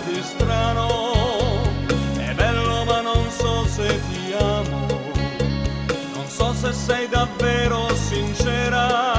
di strano, è bello ma non so se ti amo, non so se sei davvero sincera.